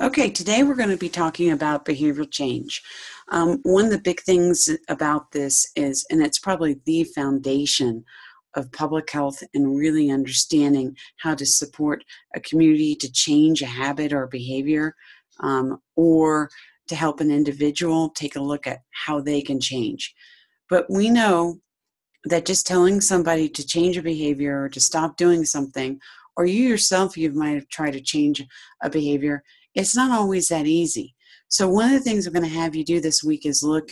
Okay, today we're going to be talking about behavioral change. Um, one of the big things about this is, and it's probably the foundation of public health and really understanding how to support a community to change a habit or behavior um, or to help an individual take a look at how they can change. But we know that just telling somebody to change a behavior or to stop doing something, or you yourself, you might have tried to change a behavior, it's not always that easy. So, one of the things I'm going to have you do this week is look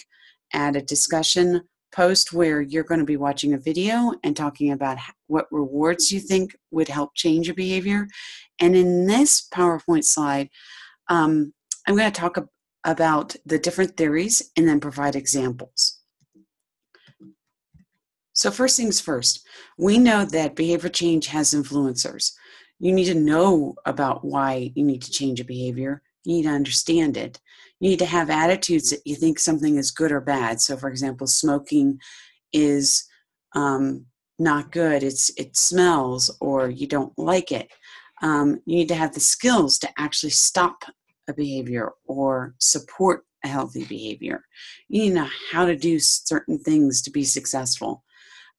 at a discussion post where you're going to be watching a video and talking about what rewards you think would help change your behavior. And in this PowerPoint slide, um, I'm going to talk about the different theories and then provide examples. So, first things first, we know that behavior change has influencers. You need to know about why you need to change a behavior. You need to understand it. You need to have attitudes that you think something is good or bad. So, for example, smoking is um, not good. It's it smells, or you don't like it. Um, you need to have the skills to actually stop a behavior or support a healthy behavior. You need to know how to do certain things to be successful.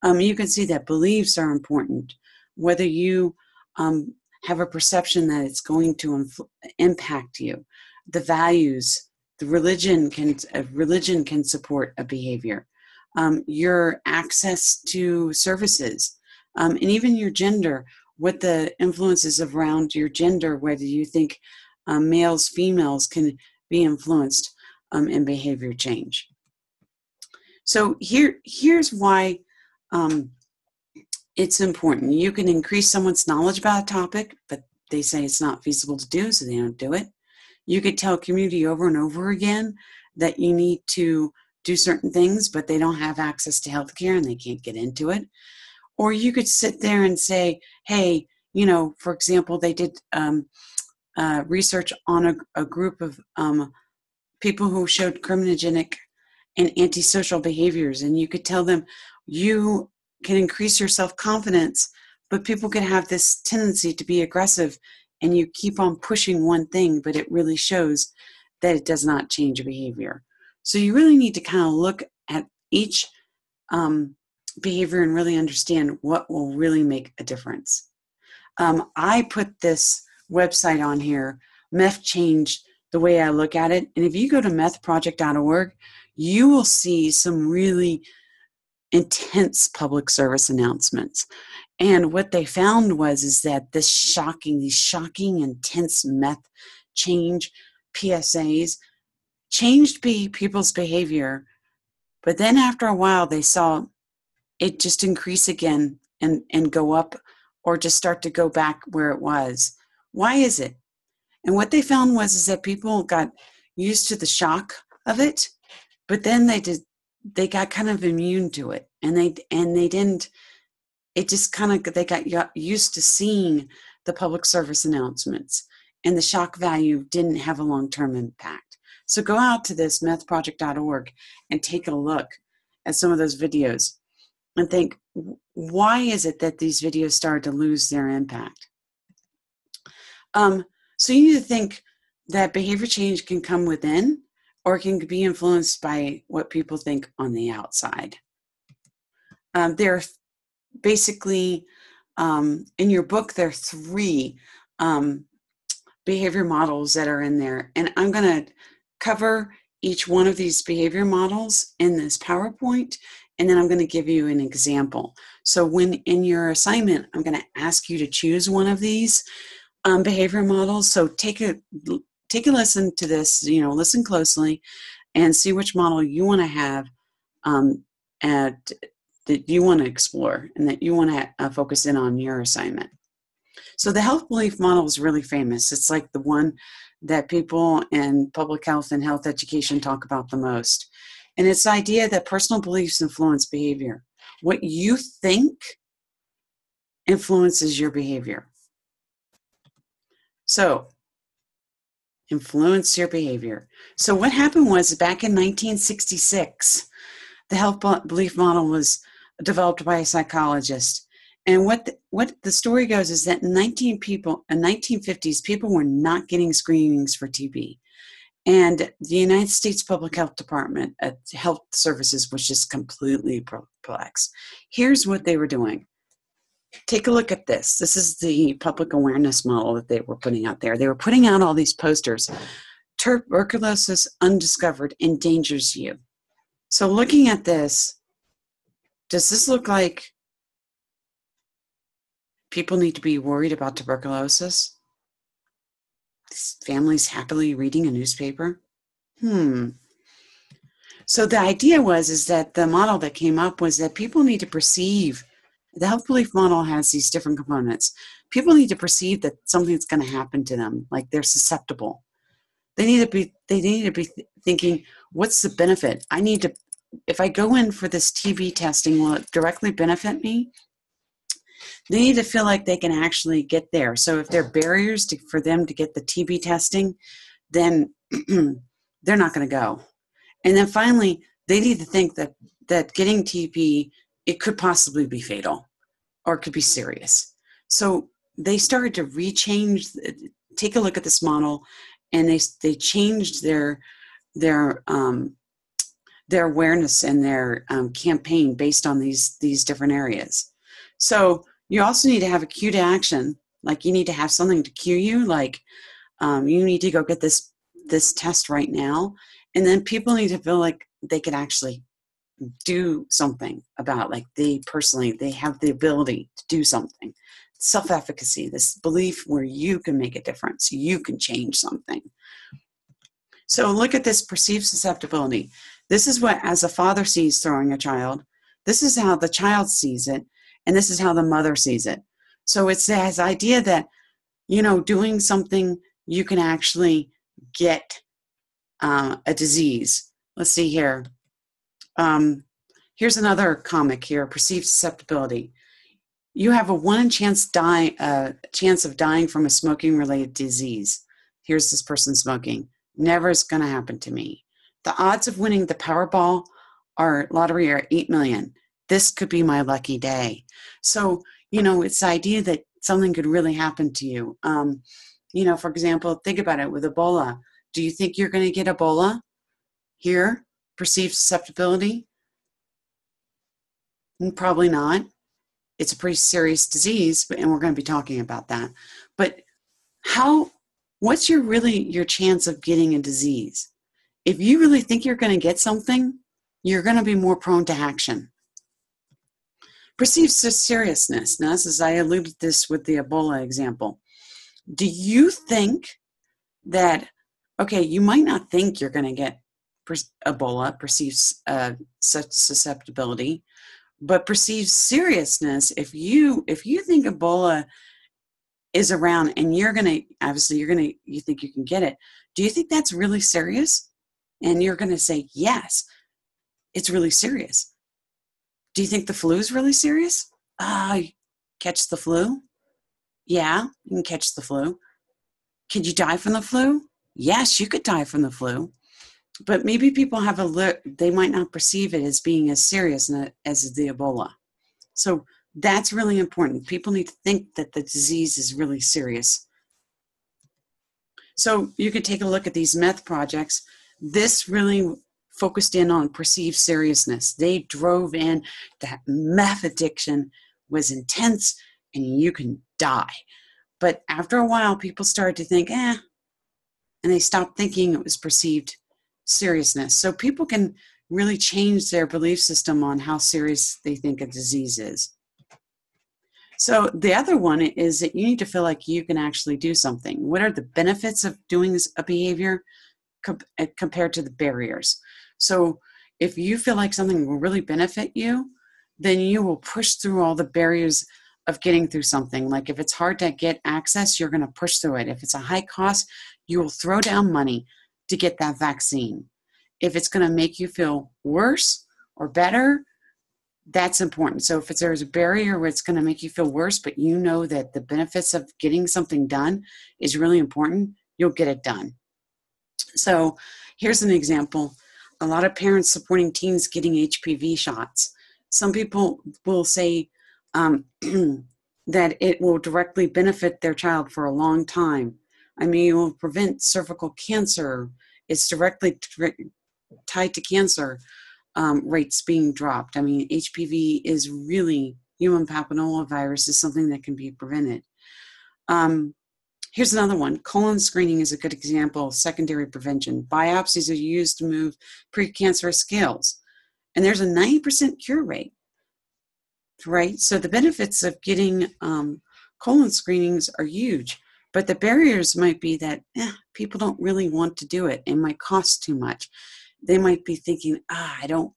Um, you can see that beliefs are important. Whether you um, have a perception that it's going to impact you. The values, the religion can religion can support a behavior. Um, your access to services, um, and even your gender. What the influences around your gender, whether you think um, males, females can be influenced um, in behavior change. So here, here's why um, it's important. You can increase someone's knowledge about a topic, but they say it's not feasible to do, so they don't do it. You could tell community over and over again that you need to do certain things, but they don't have access to health care and they can't get into it. Or you could sit there and say, hey, you know, for example, they did um, uh, research on a, a group of um, people who showed criminogenic and antisocial behaviors, and you could tell them, you can increase your self confidence, but people can have this tendency to be aggressive and you keep on pushing one thing, but it really shows that it does not change behavior. So you really need to kind of look at each um, behavior and really understand what will really make a difference. Um, I put this website on here, Meth Change, the way I look at it. And if you go to methproject.org, you will see some really intense public service announcements. And what they found was is that this shocking, these shocking, intense meth change PSAs changed people's behavior. But then after a while, they saw it just increase again and, and go up or just start to go back where it was. Why is it? And what they found was is that people got used to the shock of it, but then they did they got kind of immune to it and they and they didn't it just kind of they got used to seeing the public service announcements and the shock value didn't have a long-term impact. So go out to this methproject.org and take a look at some of those videos and think why is it that these videos started to lose their impact? Um, so you need to think that behavior change can come within or can be influenced by what people think on the outside. Um, there are basically, um, in your book, there are three um, behavior models that are in there. And I'm going to cover each one of these behavior models in this PowerPoint, and then I'm going to give you an example. So, when in your assignment, I'm going to ask you to choose one of these um, behavior models. So, take a take a listen to this, you know, listen closely and see which model you want to have um, at, that you want to explore and that you want to uh, focus in on your assignment. So the health belief model is really famous. It's like the one that people in public health and health education talk about the most. And it's the idea that personal beliefs influence behavior. What you think influences your behavior. So influence your behavior. So, what happened was back in 1966, the health belief model was developed by a psychologist. And what the, what the story goes is that 19 people in 1950s, people were not getting screenings for TB. And the United States Public Health Department, uh, Health Services, was just completely perplexed. Here's what they were doing. Take a look at this. This is the public awareness model that they were putting out there. They were putting out all these posters. Tuberculosis undiscovered endangers you. So, looking at this, does this look like people need to be worried about tuberculosis? families happily reading a newspaper? Hmm. So the idea was is that the model that came up was that people need to perceive the health belief model has these different components. People need to perceive that something's going to happen to them, like they're susceptible. They need to be they need to be thinking, what's the benefit? I need to if I go in for this TB testing, will it directly benefit me? they need to feel like they can actually get there. So if there are barriers to, for them to get the TB testing, then they're not going to go. And then finally, they need to think that that getting TB it could possibly be fatal or it could be serious. So they started to rechange take a look at this model and they they changed their their um, their awareness and their um, campaign based on these these different areas. So you also need to have a cue to action. Like you need to have something to cue you. Like um, you need to go get this this test right now, and then people need to feel like they can actually do something about like they personally they have the ability to do something. Self-efficacy this belief where you can make a difference you can change something. So look at this perceived susceptibility. This is what as a father sees throwing a child this is how the child sees it and this is how the mother sees it. So it's this idea that you know doing something you can actually get uh, a disease. Let's see here um, here's another comic here perceived susceptibility you have a one chance die uh, chance of dying from a smoking related disease here's this person smoking never is going to happen to me the odds of winning the powerball are lottery are 8 million this could be my lucky day. So, you know, it's the idea that something could really happen to you. Um, you know, for example, think about it with Ebola. Do you think you're going to get Ebola here? Perceived susceptibility? Mm, probably not. It's a pretty serious disease, and we're going to be talking about that. But how, what's your really your chance of getting a disease? If you really think you're going to get something, you're going to be more prone to action perceived seriousness. Now, as I alluded to this with the Ebola example. Do you think that, okay, you might not think you're going to get Ebola, perceived uh, such susceptibility, but perceived seriousness, if you if you think Ebola is around and you're to obviously you're to you think you can get it do you think that's really serious and you're to say yes it's really serious do you think the flu is really serious? Uh, catch the flu? Yeah, you can catch the flu. Could you die from the flu? Yes, you could die from the flu. But maybe people have a look, they might not perceive it as being as serious as the Ebola. So that's really important. People need to think that the disease is really serious. So you could take a look at these meth projects. This really focused in on perceived seriousness. They drove in that meth addiction was intense and you can die. But after a while, people started to think, eh, and they stopped thinking it was perceived seriousness. So people can really change their belief system on how serious they think a disease is. So the other one is that you need to feel like you can actually do something. What are the benefits of doing a behavior eh, compared to the barriers? So if you feel like something will really benefit you, then you will push through all the barriers of getting through something. Like if it's hard to get access, you're going to push through it. If it's a high cost, you will throw down money to get that vaccine. If it's going to make you feel worse or better, that's important. So if there's a barrier where it's going to make you feel worse, but you know that the benefits of getting something done is really important, you'll get it done. So here's an example a lot of parents supporting teens getting HPV shots. Some people will say, um, that it will directly benefit their child for a long time. I mean, it will prevent cervical cancer. It's directly tied to cancer um, rates being dropped. I mean, HPV is really human papillomavirus is something that can be prevented. Um, here's another one. Colon screening is a good example of secondary prevention. Biopsies are used to move precancerous scales, and there's a 90% cure rate. Right? So the benefits of getting um, colon screenings are huge, but the barriers might be that eh, people don't really want to do it. It might cost too much. They might be thinking, ah, I don't,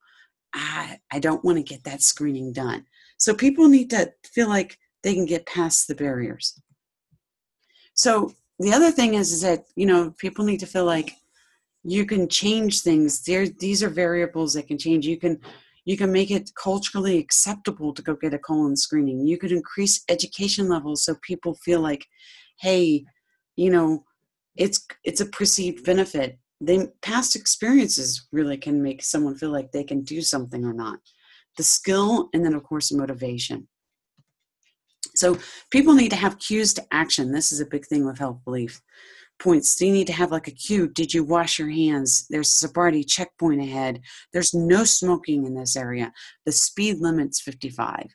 ah, I don't want to get that screening done. So people need to feel like they can get past the barriers. So the other thing is, is that you know people need to feel like you can change things. There, these are variables that can change. You can you can make it culturally acceptable to go get a colon screening. You could increase education levels so people feel like, hey, you know, it's it's a perceived benefit. They past experiences really can make someone feel like they can do something or not. The skill and then of course motivation. So people need to have cues to action. This is a big thing with health belief points. You need to have like a cue. Did you wash your hands? There's a sobriety checkpoint ahead. There's no smoking in this area. The speed limit's 55.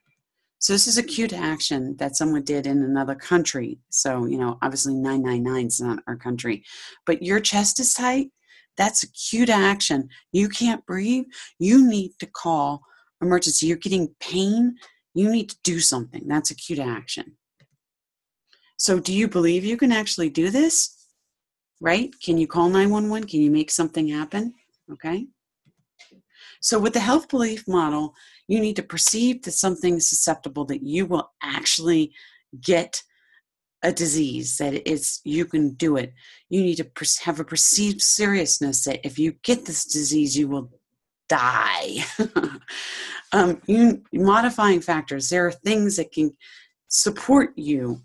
So this is a cue to action that someone did in another country. So, you know, obviously 999 is not our country. But your chest is tight. That's a cue to action. You can't breathe. You need to call emergency. You're getting pain you need to do something. That's a cue to action. So, do you believe you can actually do this? Right? Can you call 911? Can you make something happen? Okay. So, with the health belief model, you need to perceive that something is susceptible that you will actually get a disease that it's you can do it you need to have a perceived seriousness that if you get this disease you will die. um, you, modifying factors, there are things that can support you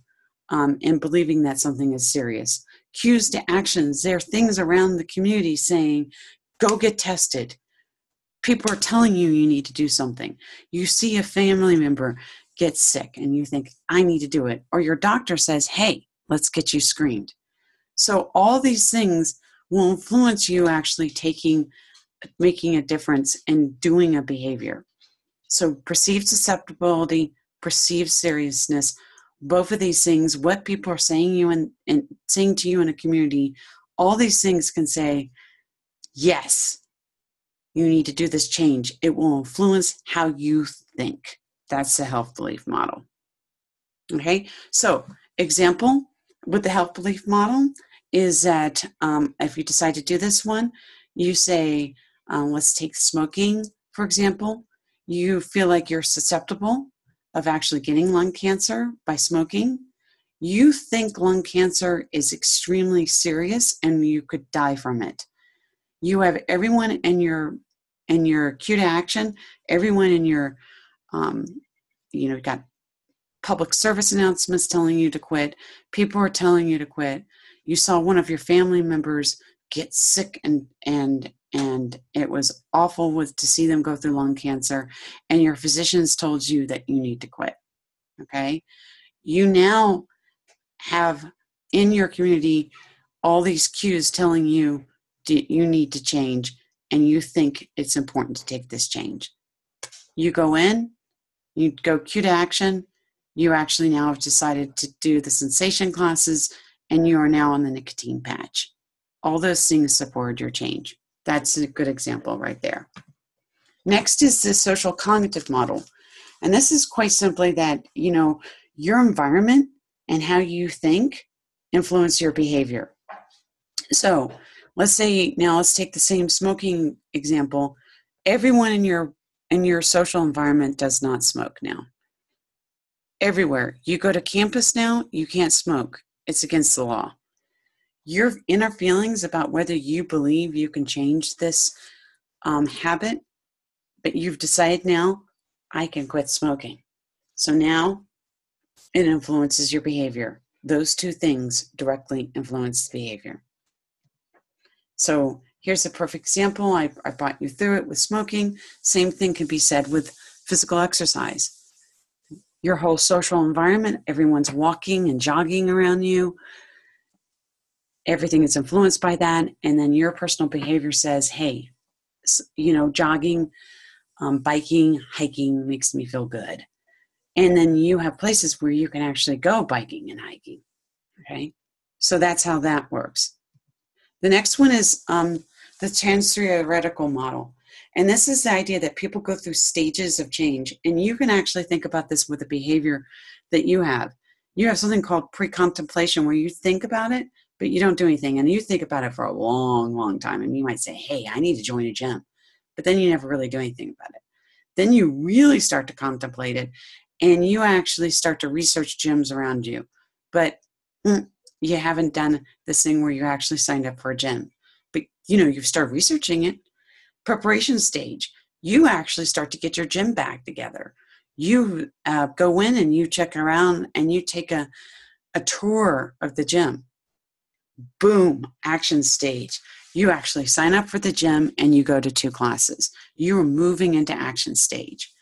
um, in believing that something is serious. Cues to actions, there are things around the community saying, go get tested. People are telling you you need to do something. You see a family member get sick and you think, I need to do it. Or your doctor says, hey, let's get you screened. So, all these things will influence you actually taking making a difference and doing a behavior. So, perceived susceptibility, perceived seriousness, both of these things, what people are saying you and, and saying to you in a community, all these things can say, yes, you need to do this change. It will influence how you think. That's the health belief model. Okay, so example with the health belief model is that um, if you decide to do this one, you say, um, let's take smoking, for example. You feel like you're susceptible of actually getting lung cancer by smoking. You think lung cancer is extremely serious and you could die from it. You have everyone in your in your cue to action, everyone in your um, you know, got public service announcements telling you to quit. People are telling you to quit. You saw one of your family members get sick and and and it was awful with to see them go through lung cancer and your physicians told you that you need to quit okay you now have in your community all these cues telling you you need to change and you think it's important to take this change you go in you go cue to action you actually now have decided to do the cessation classes and you are now on the nicotine patch all those things support your change that's a good example right there. Next is the social cognitive model. And this is quite simply that, you know, your environment and how you think influence your behavior. So let's say now let's take the same smoking example. Everyone in your in your social environment does not smoke now. Everywhere. You go to campus now, you can't smoke. It's against the law your inner feelings about whether you believe you can change this um, habit, but you've decided now, I can quit smoking. So now it influences your behavior. Those two things directly influence the behavior. So here's a perfect example. I, I brought you through it with smoking. Same thing can be said with physical exercise. your whole social environment. Everyone's walking and jogging around you. Everything is influenced by that. And then your personal behavior says, hey, you know, jogging, um, biking, hiking makes me feel good. And then you have places where you can actually go biking and hiking. Okay. So that's how that works. The next one is um, the trans-theoretical model. And this is the idea that people go through stages of change. And you can actually think about this with the behavior that you have. You have something called pre contemplation where you think about it, but you don't do anything. And you think about it for a long, long time. And you might say, hey, I need to join a gym. But then you never really do anything about it. Then you really start to contemplate it and you actually start to research gyms around you. But mm, you haven't done this thing where you actually signed up for a gym. But you know, you start researching it preparation stage, you actually start to get your gym back together. You uh, go in and you check around and you take a, a tour of the gym. Boom, action stage. You actually sign up for the gym and you go to two classes. You're moving into action stage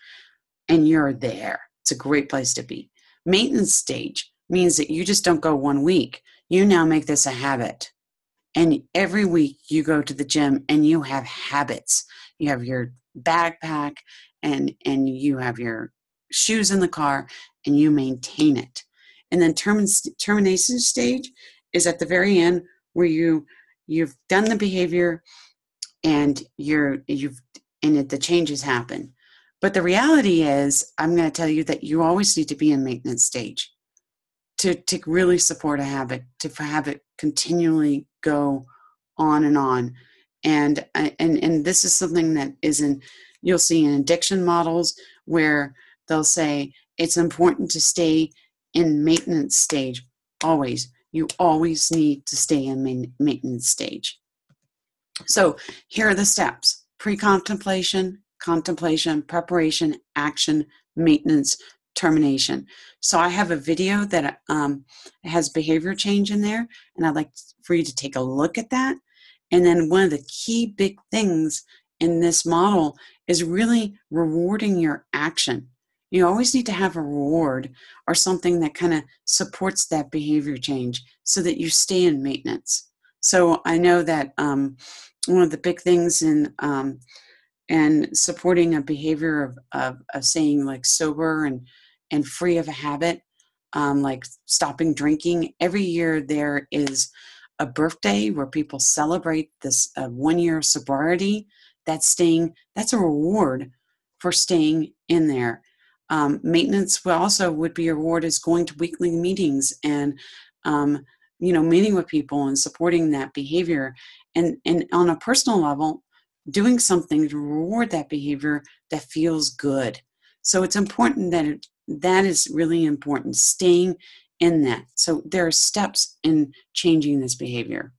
and you're there. It's a great place to be. Maintenance stage means that you just don't go one week. You now make this a habit. And every week you go to the gym and you have habits. You have your backpack and and you have your shoes in the car and you maintain it. And then term, termination stage is at the very end where you you've done the behavior and you're you've and it, the changes happen. But the reality is i'm going to tell you that you always need to be in maintenance stage to to really support a habit to have it continually go on and on. And uh, and and this is something that is in you'll see in addiction models where they'll say it's important to stay in maintenance stage always. You always need to stay in maintenance stage. So here are the steps. Pre-contemplation contemplation preparation action maintenance termination. So I have a video that um, has behavior change in there, and I'd like for you to take a look at that. And then one of the key big things in this model is really rewarding your action. You always need to have a reward or something that kind of supports that behavior change so that you stay in maintenance. So I know that um, one of the big things in um, and supporting a behavior of, of, of saying like sober and and free of a habit, um, like stopping drinking. Every year there is a birthday where people celebrate this uh, one year sobriety. That's staying. That's a reward for staying in there. Um, maintenance will also would be a reward is going to weekly meetings and um, you know meeting with people and supporting that behavior and and on a personal level doing something to reward that behavior that feels good so it's important that it, that is really important, staying in that. So there are steps in changing this behavior.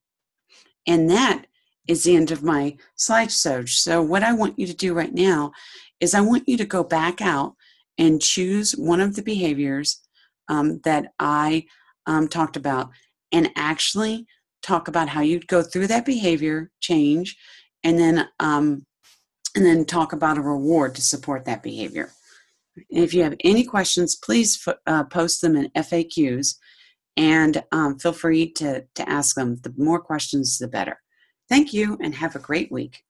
And that is the end of my slideshow. So what I want you to do right now is I want you to go back out and choose one of the behaviors um, that I um, talked about and actually talk about how you'd go through that behavior change and then um, and then talk about a reward to support that behavior. If you have any questions, please uh, post them in FAQs and um, feel free to, to ask them. The more questions, the better. Thank you and have a great week.